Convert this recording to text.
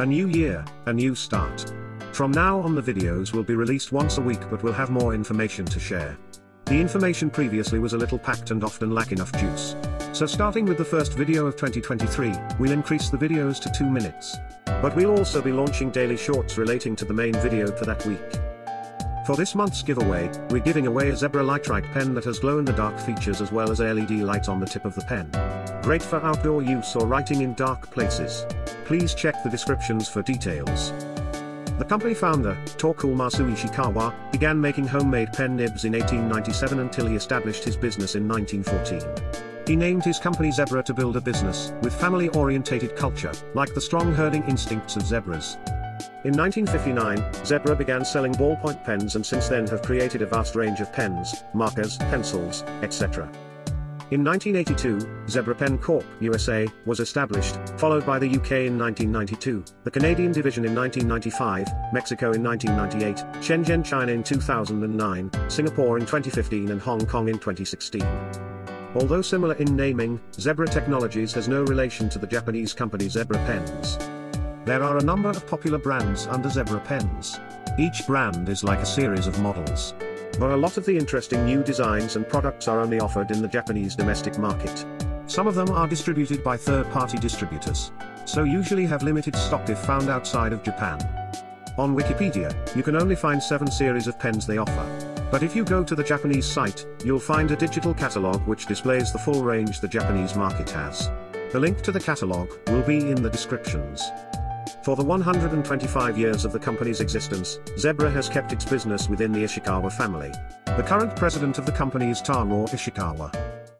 A new year, a new start. From now on the videos will be released once a week but we'll have more information to share. The information previously was a little packed and often lack enough juice. So starting with the first video of 2023, we'll increase the videos to 2 minutes. But we'll also be launching daily shorts relating to the main video for that week. For this month's giveaway, we're giving away a Zebra Lightwrite pen that has glow-in-the-dark features as well as LED lights on the tip of the pen. Great for outdoor use or writing in dark places. Please check the descriptions for details. The company founder, Tokumasu Ishikawa, began making homemade pen nibs in 1897 until he established his business in 1914. He named his company Zebra to build a business with family-orientated culture, like the strong herding instincts of zebras. In 1959, Zebra began selling ballpoint pens and since then have created a vast range of pens, markers, pencils, etc. In 1982, Zebra Pen Corp. USA was established, followed by the UK in 1992, the Canadian division in 1995, Mexico in 1998, Shenzhen, China in 2009, Singapore in 2015 and Hong Kong in 2016. Although similar in naming, Zebra Technologies has no relation to the Japanese company Zebra Pens. There are a number of popular brands under Zebra pens. Each brand is like a series of models. But a lot of the interesting new designs and products are only offered in the Japanese domestic market. Some of them are distributed by third-party distributors. So usually have limited stock if found outside of Japan. On Wikipedia, you can only find 7 series of pens they offer. But if you go to the Japanese site, you'll find a digital catalog which displays the full range the Japanese market has. The link to the catalog will be in the descriptions. For the 125 years of the company's existence, Zebra has kept its business within the Ishikawa family. The current president of the company is Taro Ishikawa.